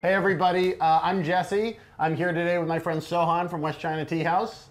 Hey everybody, uh, I'm Jesse. I'm here today with my friend So Han from West China Tea House.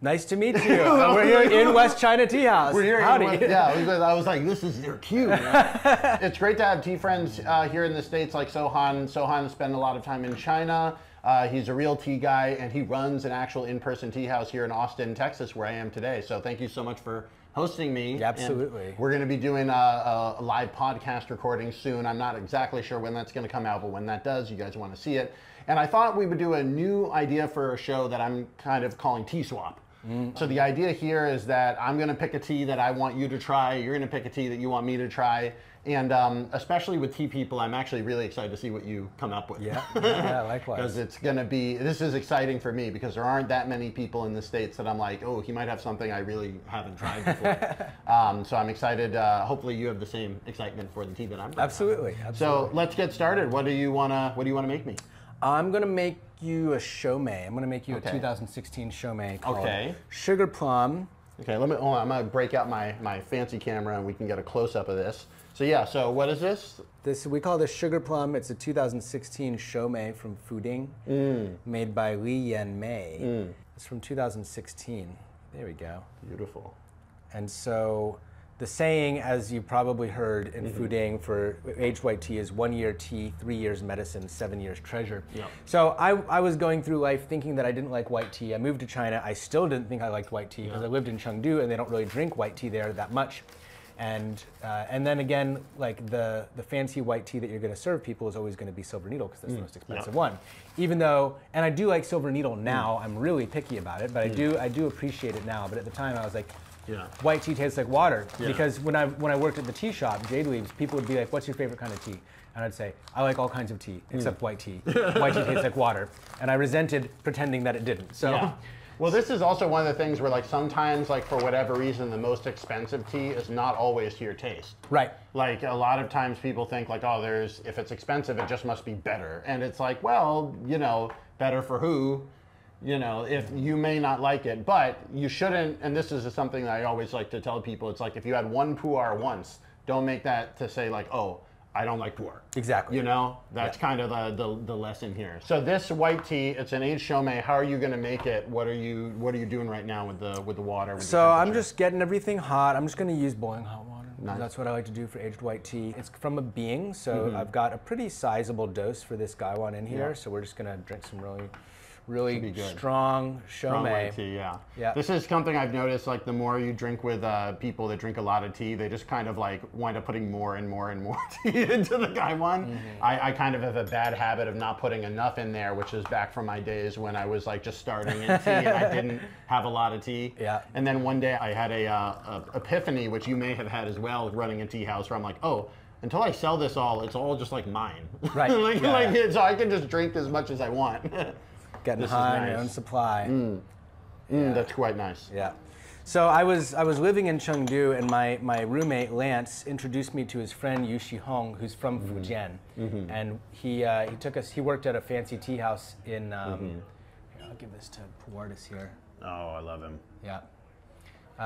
Nice to meet you. Uh, we're here in West China Tea House. We're here. Howdy. With, yeah, I was like, this is they're cute. it's great to have tea friends uh, here in the states like So Han. Sohan spent a lot of time in China. Uh, he's a real tea guy, and he runs an actual in-person tea house here in Austin, Texas, where I am today. So thank you so much for hosting me. Absolutely. And we're going to be doing a, a, live podcast recording soon. I'm not exactly sure when that's going to come out, but when that does, you guys want to see it. And I thought we would do a new idea for a show that I'm kind of calling Tea Swap. Mm. So the idea here is that I'm going to pick a tea that I want you to try. You're going to pick a tea that you want me to try. And um, especially with tea people, I'm actually really excited to see what you come up with. Yeah, yeah, likewise. Because it's going to be, this is exciting for me because there aren't that many people in the States that I'm like, oh, he might have something I really haven't tried before. um, so I'm excited. Uh, hopefully you have the same excitement for the tea that I'm Absolutely, absolutely. So let's get started. What do you want to, what do you want to make me? I'm going to make you a Shou Mei. I'm going to make you okay. a 2016 Shou Mei called okay. Sugar Plum. Okay, let me, oh, I'm going to break out my, my fancy camera and we can get a close-up of this. So yeah, so what is this? This we call this sugar plum. It's a 2016 Shou Mei from Fuding, mm. made by Li Yan Mei. Mm. It's from 2016. There we go. Beautiful. And so the saying, as you probably heard in mm-hmm. Fuding for aged white tea, is one year tea, three years medicine, seven years treasure. Yep. So I, I was going through life thinking that I didn't like white tea. I moved to China. I still didn't think I liked white tea because I lived in Chengdu and they don't really drink white tea there that much and uh, and then again, like the the fancy white tea that you're going to serve people is always going to be Silver Needle because that's mm. the most expensive yeah. one. Even though, and I do like Silver Needle mm. now. Mm. I'm really picky about it, but mm. I do I do appreciate it now. But at the time, I was like. Yeah. White tea tastes like water yeah. because when I when I worked at the tea shop, Jade Leaves, people would be like, "What's your favorite kind of tea?" And I'd say, "I like all kinds of tea mm. except white tea. white tea tastes like water," and I resented pretending that it didn't. So. Yeah. Well, this is also one of the things where, like, sometimes, like, for whatever reason, the most expensive tea is not always to your taste. Right. Like, a lot of times people think, like, oh, there's, if it's expensive, it just must be better. And it's like, well, you know, better for who? You know, if you may not like it, but you shouldn't, and this is something that I always like to tell people, it's like if you had one pu'er once, don't make that to say, like, oh, I don't like pu'er. Exactly. You know, that's yeah. kind of the, the, the lesson here. So this white tea, it's an aged Shou Mei. How are you going to make it? What are you What are you doing right now with the with the water? so the I'm just getting everything hot. I'm just going to use boiling hot water. Nice. That's what I like to do for aged white tea. It's from a bing, so mm -hmm. I've got a pretty sizable dose for this gaiwan in here. Yeah. So we're just going to drink some really really strong Shou Mei. tea, yeah. yeah. This is something I've noticed, like the more you drink with uh, people that drink a lot of tea, they just kind of like wind up putting more and more and more tea into the gaiwan. Mm -hmm. I, I, kind of have a bad habit of not putting enough in there, which is back from my days when I was like just starting in tea and I didn't have a lot of tea. Yeah. And then one day I had a, uh, a epiphany, which you may have had as well, running a tea house, where I'm like, oh, until I sell this all, it's all just like mine. Right. like, yeah, like so I can just drink as much as I want. Getting this high on your own supply. Mm. Mm, yeah. That's quite nice. Yeah. So I was I was living in Chengdu, and my, my roommate Lance introduced me to his friend Yu Hong, who's from mm-hmm. Fujian, mm-hmm. and he uh, he took us. He worked at a fancy tea house in. Um, mm-hmm. here, I'll give this to Puartis here. Oh, I love him. Yeah. Uh,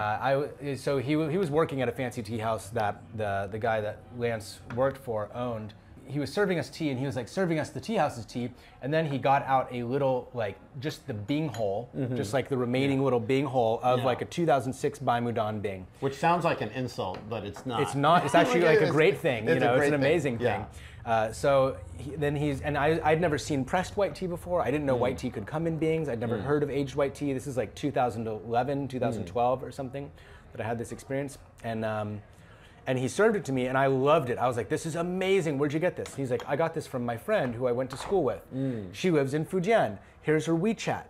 I, so he, he was working at a fancy tea house that the, the guy that Lance worked for owned, he was serving us tea and he was like serving us the tea house's tea and then he got out a little like just the bing hole mm-hmm. just like the remaining yeah. little bing hole of yeah. like a 2006 Baimudan bing which sounds like an insult but it's not it's not it's actually like a great thing you know it's an amazing thing, thing. Yeah. Uh, so he, then he's and I, I'd never seen pressed white tea before. I didn't know mm. white tea could come in bings. I'd never mm. heard of aged white tea. This is like 2011, 2012 mm. or something that I had this experience. And um, and he served it to me and I loved it. I was like, this is amazing. Where'd you get this? he's like, I got this from my friend who I went to school with. Mm. She lives in Fujian. Here's her WeChat.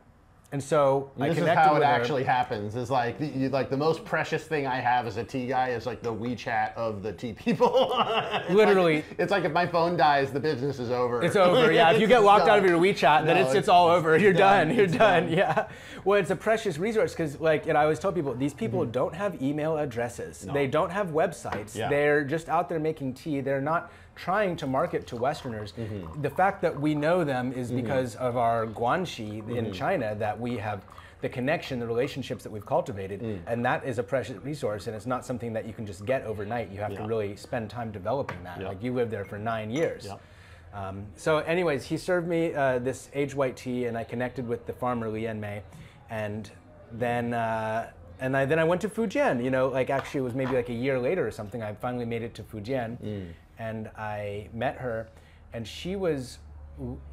And so and I this is how it actually happens. Is like the, like the most precious thing I have as a tea guy is like the WeChat of the tea people. Literally, like, it's like if my phone dies, the business is over. It's over. Yeah, if you get locked out of your WeChat, then no, it's, it's, all over. You're done. done. You're done. done. Yeah. Well, it's a precious resource because, like, and I always tell people, these people mm-hmm. don't have email addresses. No. They don't have websites. Yeah. They're just out there making tea. They're not trying to market to Westerners. Mm-hmm. The fact that we know them is mm-hmm. because of our guanxi in mm-hmm. China that we have the connection, the relationships that we've cultivated, mm. and that is a precious resource, and it's not something that you can just get overnight. You have yeah. to really spend time developing that. Like you lived there for nine years. Um, so, anyways, he served me uh, this aged white tea, and I connected with the farmer Lian Mei, and then uh, and I, then I went to Fujian. You know, like actually it was maybe like a year later or something. I finally made it to Fujian, mm. And I met her, and she was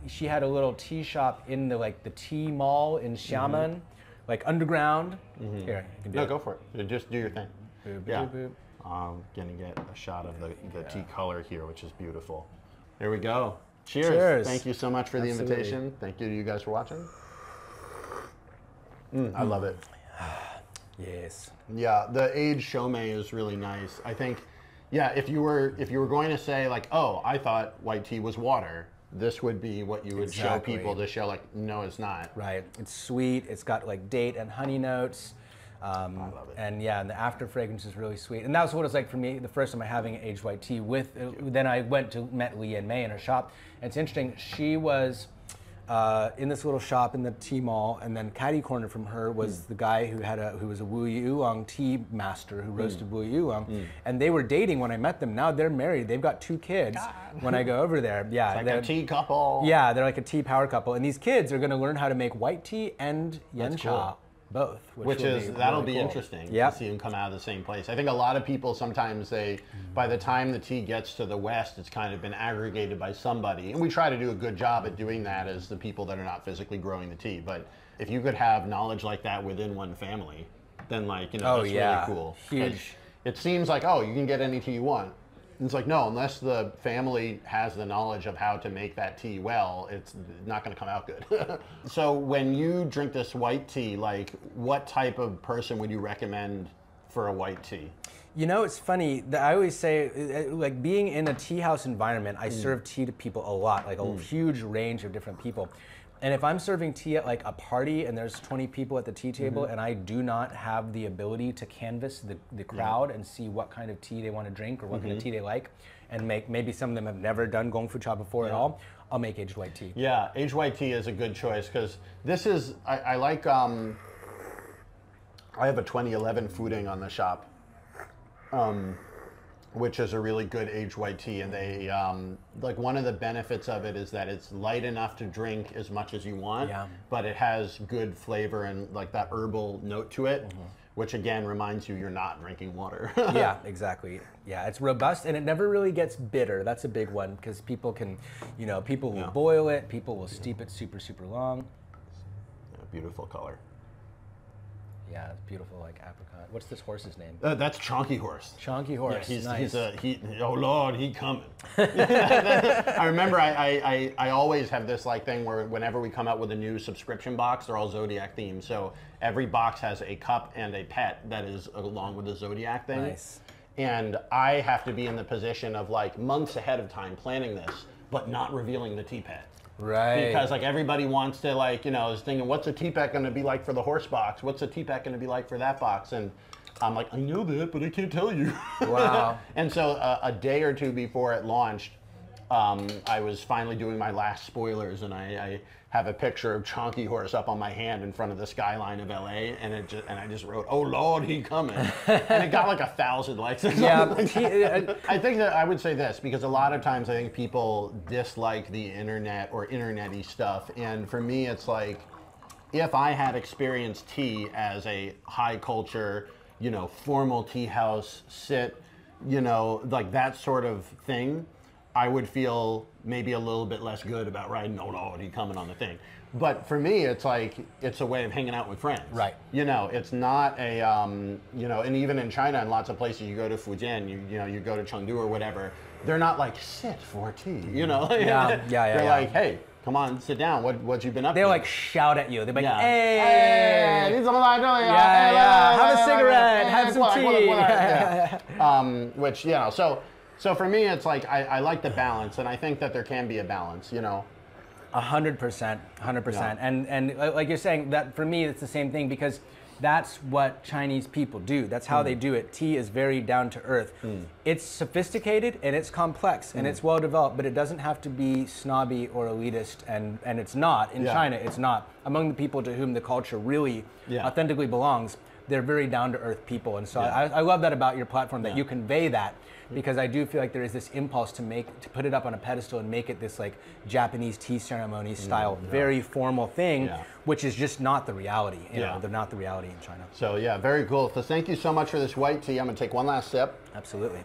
she had a little tea shop in the like the tea mall in Xiamen, mm-hmm. like underground. Mm-hmm. Here, no, it. go for it. Just do your thing. Boop, yeah. Boop, boop. I'm gonna get a shot of the, the yeah. tea color here, which is beautiful. There we go. Cheers. Cheers. Thank you so much for Absolutely. the invitation. Thank you to you guys for watching. Mm, I love it. yes. Yeah, the aged Shoumei is really nice. I think, yeah, if you were if you were going to say like, oh, I thought white tea was water, this would be what you would exactly. show people to show like, no, it's not. Right. It's sweet. It's got like date and honey notes. Um, I love it. And yeah, and the after fragrance is really sweet. And that was what it was like for me the first time I having aged white tea with. Uh, then I went to met Lian Mei in her shop. And it's interesting. She was. Uh, in this little shop in the tea mall, and then caddy corner from her was mm. the guy who had a who was a Wuyi Oolong tea master who roasted mm. Wuyi Oolong, mm. and they were dating when I met them. Now they're married. They've got two kids. God. When I go over there, yeah, it's like a tea couple. Yeah, they're like a tea power couple, and these kids are going to learn how to make white tea and yen cha. Cool both, which, which is be that'll really be cool. interesting yep. to see them come out of the same place. I think a lot of people sometimes they, mm-hmm. by the time the tea gets to the west, it's kind of been aggregated by somebody, and we try to do a good job at doing that as the people that are not physically growing the tea. But if you could have knowledge like that within one family, then like you know oh, that's yeah. really cool. Huge. It, it seems like oh you can get any tea you want it's like no, unless the family has the knowledge of how to make that tea well, it's not going to come out good. so when you drink this white tea, like what type of person would you recommend for a white tea? You know, it's funny that I always say, uh, like being in a tea house environment, I mm. serve tea to people a lot, like a mm. huge range of different people. And if I'm serving tea at like a party and there's 20 people at the tea table mm-hmm. and I do not have the ability to canvas the, the crowd yeah. and see what kind of tea they want to drink or what mm-hmm. kind of mm-hmm. tea they like and make maybe some of them have never done gong fu cha before yeah. at all, I'll make aged white tea. Yeah, aged white tea is a good choice because this is, I, I like, um, I have a 2011 Fuding on the shop. Um, which is a really good aged white tea. And they, um, like, one of the benefits of it is that it's light enough to drink as much as you want, yeah. but it has good flavor and, like, that herbal note to it. Mm-hmm. Which again reminds you you're not drinking water. yeah, exactly. Yeah, it's robust and it never really gets bitter. That's a big one because people can, you know, people will yeah. boil it, people will steep it super, super long. Yeah, beautiful color. Yeah, it's beautiful, like apricot. What's this horse's name? Uh, that's Chonky Horse. Chonky Horse. Yeah, he's, nice. he's a he. Oh Lord, he coming. I remember I, I, I, always have this like thing where whenever we come out with a new subscription box, they're all zodiac themed. So every box has a cup and a pet that is along with the zodiac thing. Nice. And I have to be in the position of like months ahead of time planning this, but not revealing the tea pet. Right. Because like everybody wants to like, you know, is thinking, what's a going to be like for the horse box? What's a going to be like for that box? And I'm like, I know that, but I can't tell you. Wow. and so uh, a day or two before it launched, um, I was finally doing my last spoilers, and I, I, have a picture of Chonky Horse up on my hand in front of the skyline of LA, and it just, and I just wrote, "Oh Lord, he coming," and it got like a thousand likes. yeah, like I think that I would say this because a lot of times I think people dislike the internet or internety stuff, and for me, it's like if I had experienced tea as a high culture, you know, formal tea house sit, you know, like that sort of thing I would feel maybe a little bit less good about riding old Audi coming on the thing. But for me, it's like it's a way of hanging out with friends. Right. You know, it's not a um, you know, and even in China and lots of places, you go to Fujian, you you know, you go to Chengdu or whatever. They're not like sit for tea. You know. Yeah. yeah. Yeah. They're yeah. like, hey, come on, sit down. What what you been up they to? Like shout at you. They're like, yeah. hey, hey, yeah, yeah, have a cigarette, have some tea. um, which you know, so so for me, it's like I, I like the balance, and I think that there can be a balance. You know. A hundred percent, hundred percent, and and like you're saying that for me, it's the same thing because that's what Chinese people do. That's how mm. they do it. Tea is very down to earth. Mm. It's sophisticated and it's complex and mm. it's well developed, but it doesn't have to be snobby or elitist. And, and it's not. In yeah. China, it's not. Among the people to whom the culture really yeah. authentically belongs, they're very down to earth people, and so I, I love that about your platform that you convey that Mm-hmm. because I do feel like there is this impulse to make to put it up on a pedestal and make it this like Japanese tea ceremony mm, style, very formal thing, Yeah. which is just not the reality. You Yeah. know, they're not the reality in China. So yeah, very cool. So thank you so much for this white tea. I'm gonna take one last sip. Absolutely.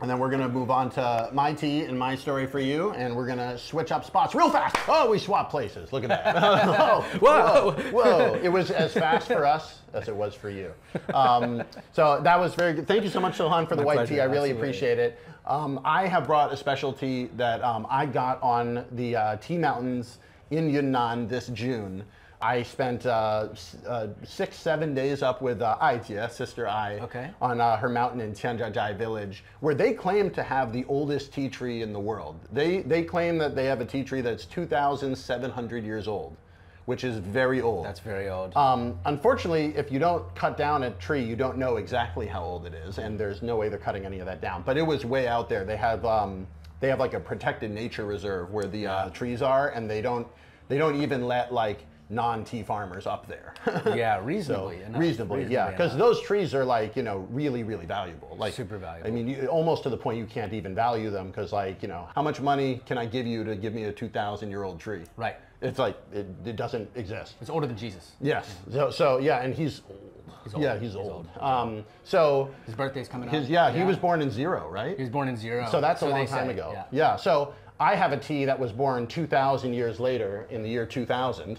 And then we're gonna move on to my tea and my story for you, and we're gonna switch up spots real fast. Oh, we swap places. Look at that. oh, Whoa. whoa, whoa! It was as fast for us as it was for you. Um, so that was very good. Thank you so much, So Han, for the white pleasure, tea. I really absolutely. appreciate it. Um, I have brought a specialty that um, I got on the uh, Tea Mountains in Yunnan this June. I spent uh, s- uh, six, seven days up with uh, Aijie, Sister Ai, Okay. on uh, her mountain in Qianjiazhai village, where they claim to have the oldest tea tree in the world. They, they claim that they have a tea tree that's 2,700 years old, which is very old. That's very old. Um, unfortunately, if you don't cut down a tree, you don't know exactly how old it is, and there's no way they're cutting any of that down. But it was way out there. They have um, they have like a protected nature reserve where the uh, trees are, and they don't they don't even let like non-tea farmers up there. yeah, So reasonably. enough. reasonably, yeah, because those trees are like you know really really valuable, like Super valuable. I mean, you, almost to the point you can't even value them because like you know how much money can I give you to give me a two thousand year old tree? Right. It's like it, it doesn't exist. It's older than Jesus. Yes. So, so yeah, and he's old. Yeah, he's, old. Um, so His birthday's coming his up. yeah, he was born in zero, right? He was born in zero. so that's a long time say, ago. Yeah. Yeah. So I have a tea that was born 2,000 years later in the year 2000.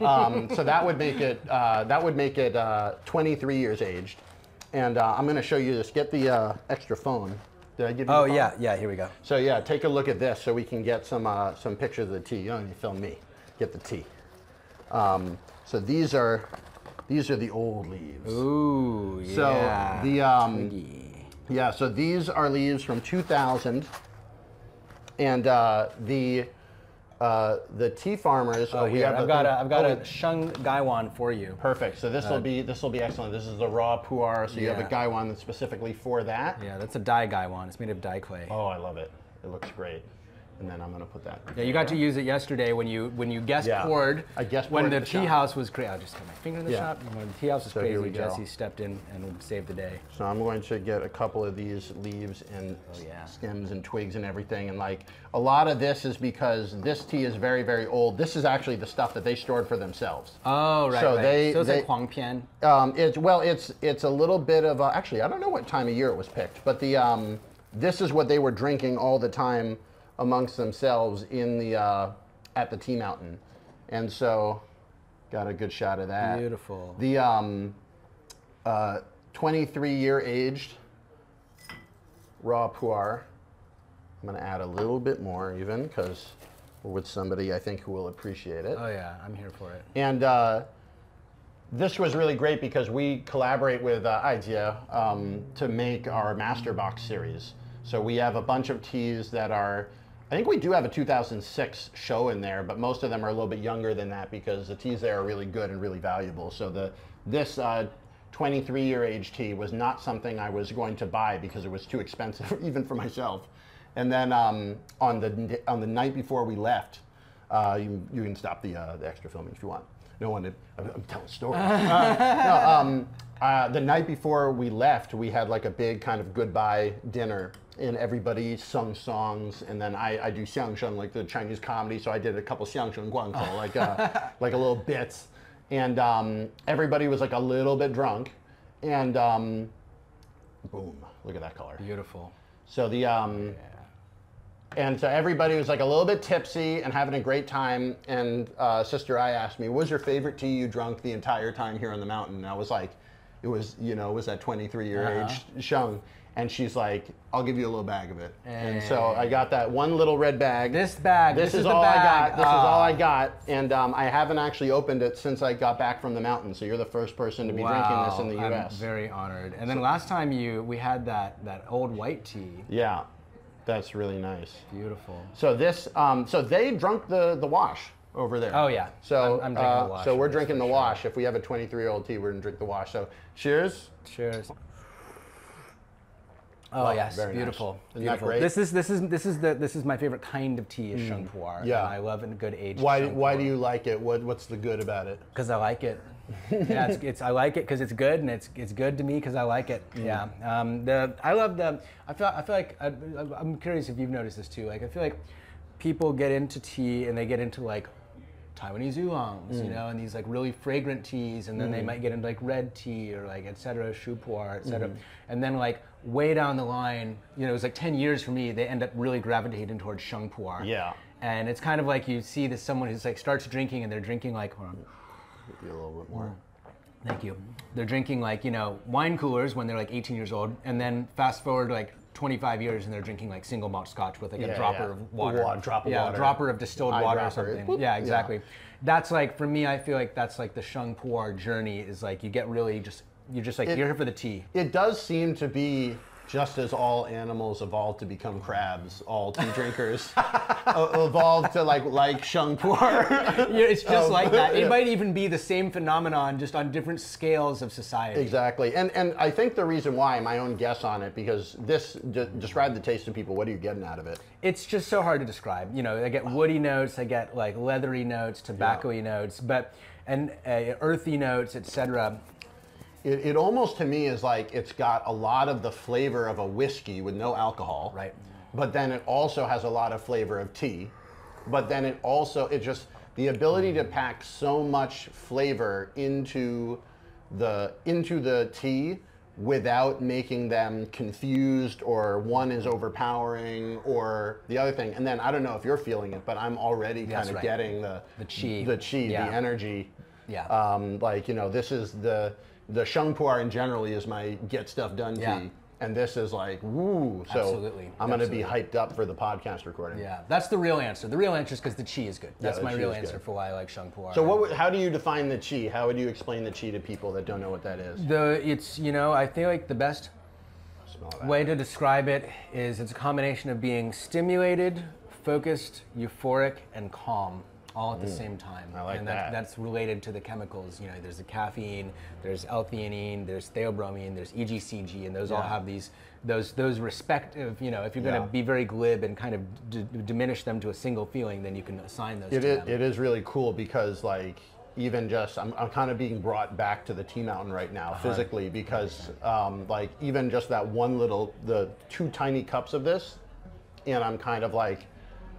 Um, so that would make it uh, that would make it uh, 23 years aged. And uh, I'm going to show you this. Get the uh, extra phone. Did I give you? Oh yeah, yeah. Here we go. So yeah, take a look at this so we can get some uh, some pictures of the tea. You don't need to film me. Get the tea. Um, so these are these are the old leaves. Ooh, yeah. So the um, Twiggy. yeah, so these are leaves from 2000, and uh, the uh, the tea farmers. Oh, we here, have I've got a, I've got oh, a Sheng Gaiwan for you. Perfect. So this will be this will be excellent. This is the raw pu'er. So you have a gaiwan that's specifically for that. Yeah, that's a dye Gaiwan. It's made of dye clay. Oh, I love it. It looks great. And then I'm gonna put that. Yeah, you got to use it yesterday when you when you guest Yeah. poured. I guest when the the tea shop. house was crazy. I'll just got my finger in the Yeah. shop. When the tea house was So crazy, go. Jesse stepped in and saved the day. So I'm going to get a couple of these leaves and Oh, yeah. stems and twigs and everything. And like a lot of this is because this tea is very, very old. This is actually the stuff that they stored for themselves. Oh right. So right. they- so it's they- like Huang Pian. Um, it's well, it's it's a little bit of a, actually I don't know what time of year it was picked, but the um, this is what they were drinking all the time amongst themselves in the uh, at the tea mountain, and so got a good shot of that. Beautiful. The um, uh, 23 year aged raw pu'er. I'm gonna add a little bit more even because we're with somebody I think who will appreciate it. Oh yeah, I'm here for it. And uh, this was really great because we collaborate with uh, Idea um, to make our Master Box series. So we have a bunch of teas that are, I think we do have a 2006 show in there, but most of them are a little bit younger than that because the teas there are really good and really valuable. So the this uh, 23 year age tea was not something I was going to buy because it was too expensive even for myself. And then um, on the on the night before we left, uh, you, you can stop the, uh, the extra filming if you want. No one, I'm, I'm telling stories. Uh, no, um, uh, the night before we left, we had like a big kind of goodbye dinner, and everybody sung songs. And then I, I do xiangsheng, like the Chinese comedy, so I did a couple xiangsheng guankou, like uh, like a little bits. And um, everybody was like a little bit drunk, and um, boom, look at that color. Beautiful. So the um, and so everybody was like a little bit tipsy and having a great time. And uh, Sister Ai asked me, "What was your favorite tea you drunk the entire time here on the mountain?" And I was like, "It was you know it was that 23 year Uh-huh. age Sheng." And she's like, "I'll give you a little bag of it." And so I got that one little red bag. This bag. This, This, is, the all bag. I got. This is all I Ah. got, and um, I haven't actually opened it since I got back from the mountain. So you're the first person to be drinking this in the U.S. I'm very honored. And then last time you we had that that old white tea. yeah, that's really nice. Beautiful. So this, um, so they drunk the the wash over there. Oh, yeah. So I'm- I'm drinking the uh, wash So we're drinking the sure. wash. If we have a 23 year old tea, we're gonna drink the wash. So cheers. Cheers. Oh Wow, yes, very nice. beautiful. Isn't that great? This is this is this is the this is my favorite kind of tea is Sheng Pu'er. Mm. Yeah. and I love a good aged. Why why do you like it? What what's the good about it? Because I like it. yeah, it's, it's I like it because it's good, and it's it's good to me because I like it. Mm. Yeah. Um, the I love the. I feel I feel like I, I'm curious if you've noticed this too. Like I feel like people get into tea and they get into like Taiwanese oolongs, Mm. you know, and these like really fragrant teas, and then they might get into like red tea or like et cetera, shu pu'er, et cetera. Mm-hmm. And then like way down the line, you know, it was like 10 years for me, they end up really gravitating towards sheng. Yeah. And it's kind of like you see this someone who's like starts drinking and they're drinking like, hold on. Maybe a little bit more. Thank you. They're drinking like, you know, wine coolers when they're like 18 years old, and then fast forward like 25 years and they're drinking like single malt scotch with like Yeah, a dropper yeah. of water. Wa- drop of yeah, water. dropper of distilled Eyedropper. water or something. Whoop. Yeah, exactly. That's like, for me, I feel like that's like the Sheng Pu'er journey is like you get really just, you're just like, It- you're here for the tea. It does seem to be just as all animals evolved to become crabs, all tea drinkers uh, evolved to like like sheng pu'er. Yeah, it's just Um, like that. It yeah. might even be the same phenomenon, just on different scales of society. Exactly, and and I think the reason why, my own guess on it, because this de- describe the taste to people. What are you getting out of it? It's just so hard to describe. You know, I get woody notes, I get like leathery notes, tobacco-y notes, but and uh, earthy notes, etc. It, it almost to me is like it's got a lot of the flavor of a whiskey with no alcohol. Right. But then it also has a lot of flavor of tea. But then it also it just the ability to pack so much flavor into the into the tea without making them confused or one is overpowering or the other thing. And then I don't know if you're feeling it, but I'm already kind That's of right. getting the The chi. the chi, Yeah. the energy. Yeah. Um, like you know, this is the the sheng pu'er in generally is my get stuff done Yeah. tea, and this is like woo. So Absolutely. I'm going to be hyped up for the podcast recording. Yeah, that's the real answer. The real answer is because the chi is good. That's the my real answer good. for why I like Sheng Pu'er. So what? would- How do you define the chi? How would you explain the chi to people that don't know what that is? The it's you know I feel like the best way to describe it is it's a combination of being stimulated, focused, euphoric, and calm all at the same time. Mm. I like and that. That's related to the chemicals. You know, there's the caffeine, there's L-theanine, there's theobromine, there's EGCG, and those all have these those those respective. You know, if you're going to be very glib and kind of d- diminish them to a single feeling, then you can assign those It to is, them. it is really cool because like even just I'm, I'm kind of being brought back to the T Mountain right now Uh-huh. physically because um, like even just that one little the two tiny cups of this and I'm kind of like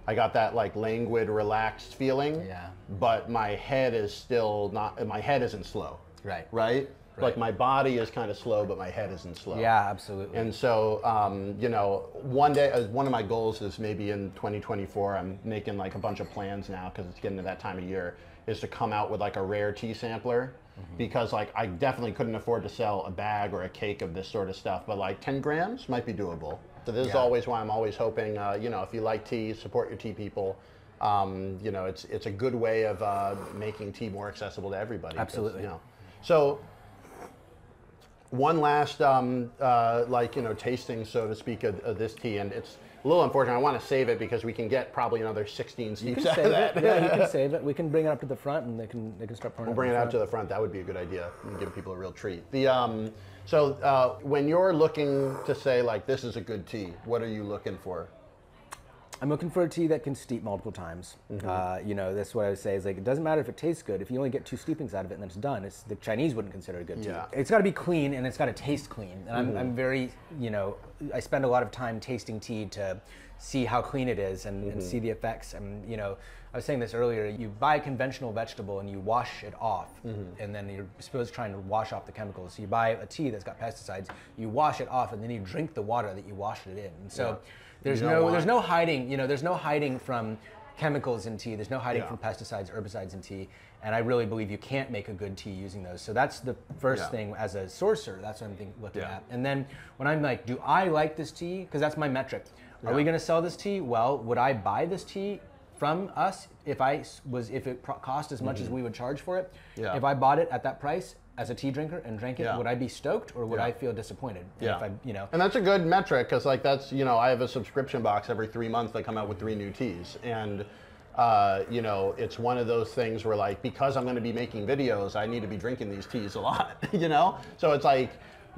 I got that like languid relaxed feeling Yeah. but my head is still not my head isn't slow Right. right, like my body is kind of slow but my head isn't slow Yeah, absolutely. and so, um, you know, one day, uh, one of my goals is maybe in 2024, I'm making like a bunch of plans now because it's getting to that time of year, is to come out with like a rare tea sampler. Because like I definitely couldn't afford to sell a bag or a cake of this sort of stuff, but like 10 grams might be doable. So this is always why I'm always hoping, uh, you know, if you like tea, support your tea people. Um, you know, it's it's a good way of uh, making tea more accessible to everybody. Absolutely. You know, so one last um, uh, like you know tasting so to speak of, of this tea and it's a little unfortunate i want to save it because we can get probably another 16 you steeps out of that it. Yeah, you can save it. We can bring it up to the front, and they can they can start pouring. we'll bring it out to the front that would be a good idea and give people a real treat the um, so uh, when you're looking to say like this is a good tea what are you looking for I'm looking for a tea that can steep multiple times. Mm-hmm. Uh, you know, that's what I would say is like it doesn't matter if it tastes good. If you only get two steepings out of it and then it's done, it's the Chinese wouldn't consider it good tea. Yeah. It's got to be clean and it's got to taste clean. And I'm, Mm-hmm. I'm very, you know, I spend a lot of time tasting tea to see how clean it is and, and Mm-hmm. see the effects. And you know, I was saying this earlier. You buy a conventional vegetable and you wash it off, Mm-hmm. and then you're supposed to try and wash off the chemicals. So you buy a tea that's got pesticides, you wash it off, and then you drink the water that you washed it in. And so. Yeah. There's You no, there's no hiding. You know, there's no hiding from chemicals in tea. There's no hiding Yeah. from pesticides, herbicides in tea. And I really believe you can't make a good tea using those. So that's the first Yeah. thing as a sorcerer. That's what I'm think, looking Yeah. at. And then when I'm like, do I like this tea? Because that's my metric. Are we going to sell this tea? Well, would I buy this tea from us if I s- was if it pro- cost as much as we would charge for it? Mm-hmm. Yeah. If I bought it at that price as a tea drinker and drank it, Yeah. would I be stoked or would Yeah. I feel disappointed? And Yeah. If I, you know. And that's a good metric because, like, that's you know, I have a subscription box every three months. They come out with three new teas, and uh, you know, it's one of those things where, like, because I'm going to be making videos, I need to be drinking these teas a lot. you know, so it's like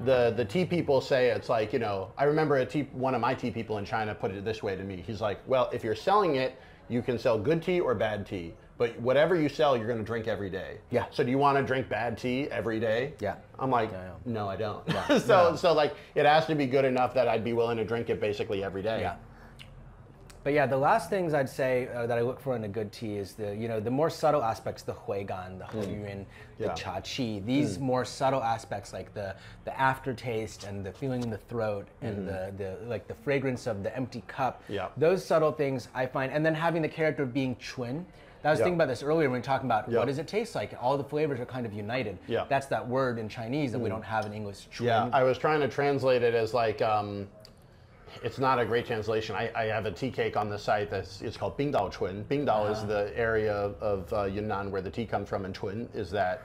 the the tea people say it's like you know. I remember a tea one of my tea people in China put it this way to me. He's like, well, if you're selling it, you can sell good tea or bad tea. but whatever you sell, you're going to drink every day. Yeah. So do you want to drink bad tea every day? Yeah. I'm like, Yeah, yeah. no, I don't. so so like it has to be good enough that I'd be willing to drink it basically every day. Yeah. But yeah, the last things I'd say uh, that I look for in a good tea is the you know the more subtle aspects, the huigan, the houyun, the Mm. Yeah. Mm. cha chi. These more subtle aspects like the the aftertaste and the feeling in the throat and the, the like the fragrance of the empty cup. Yeah. Those subtle things I find, and then having the character of being chun. I was Yeah. thinking about this earlier when we were talking about Yeah. what does it taste like. All the flavors are kind of united. Yeah. That's that word in Chinese that we don't have in English. Chun. Yeah, I was trying to translate it as like, um, it's not a great translation. I, I have a tea cake on the site that's it's called Bingdao Chun. Bingdao is the area of uh, Yunnan where the tea comes from, and Chun is that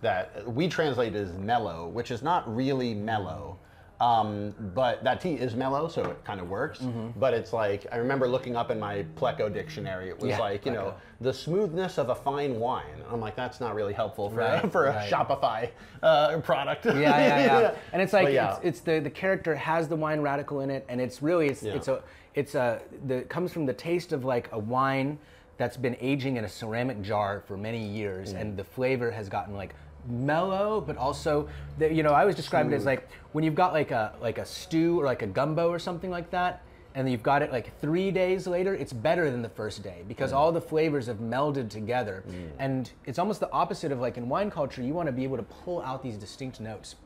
that we translate it as mellow, which is not really mellow. Um, but that tea is mellow, so it kind of works. But it's like I remember looking up in my Pleco dictionary. It was Yeah, like you know the smoothness of a fine wine. I'm like that's not really helpful for a, Right, for a right. Shopify uh, product. yeah, yeah, yeah. And it's like yeah. it's, it's the the character has the wine radical in it, and it's really it's Yeah. it's a it's a the it comes from the taste of like a wine that's been aging in a ceramic jar for many years, Mm. and the flavor has gotten like mellow, but also the, you know I always describe it as like when you've got like a like a stew or like a gumbo or something like that. And you've got it like three days later, it's better than the first day because mm. all the flavors have melded together. Mm. And it's almost the opposite of like in wine culture, you want to be able to pull out these distinct notes.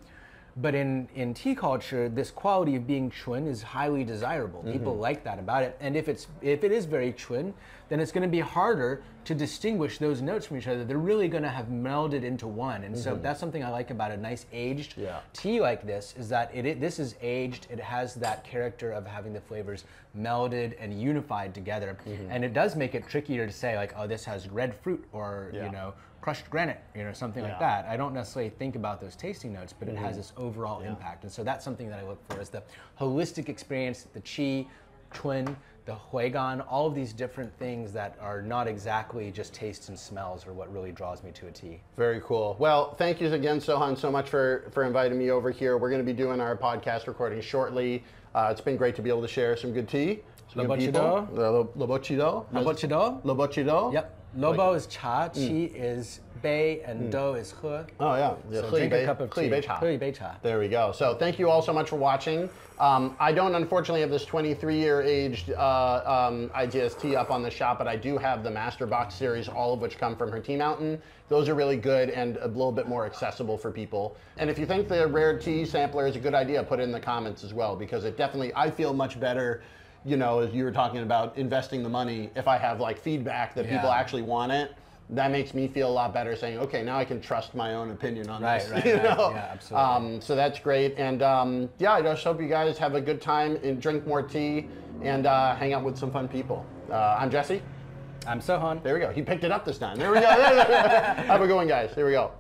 But in, in tea culture, this quality of being chun is highly desirable. People mm-hmm. like that about it. And if it's if it is very chun, then it's going to be harder to distinguish those notes from each other. They're really going to have melded into one. And so mm-hmm. that's something I like about a nice aged Yeah. tea like this is that it, it this is aged. It has that character of having the flavors melded and unified together. Mm-hmm. And it does make it trickier to say like, oh, this has red fruit or Yeah. you know crushed granite, you know, something like that. I don't necessarily think about those tasting notes, but it has mm-hmm. this overall impact. And so that's something that I look for is the holistic experience, the chi, twin, the huigan, all of these different things that are not exactly just tastes and smells are what really draws me to a tea. Very cool. Well, thank you again, So Han, so much for, for inviting me over here. We're going to be doing our podcast recording shortly. Uh, it's been great to be able to share some good tea. Some good people. Lobochido. Lobochido. Lobochido? Lobochido. Yep. Lobo is cha, chi is bei, and do is he. Oh, yeah. yeah. So drink a bei- cup of tea. cha. Bei cha. There we go. So thank you all so much for watching. Um, I don't unfortunately have this 23 year aged uh, um, IGST up on the shop, but I do have the Master Box series, all of which come from her Tea Mountain. Those are really good and a little bit more accessible for people. And if you think the rare tea sampler is a good idea, put it in the comments as well, because it definitely, I feel much better. You know, as you were talking about investing the money, if I have like feedback that people actually want it, that makes me feel a lot better saying, okay, now I can trust my own opinion on Right, this. right, you right. know? Yeah, absolutely. Um, so that's great. And um, yeah, I just hope you guys have a good time and drink more tea and uh, hang out with some fun people. Uh, I'm Jesse. I'm So Han. There we go. He picked it up this time. There we go. have a good one, guys. Here we go.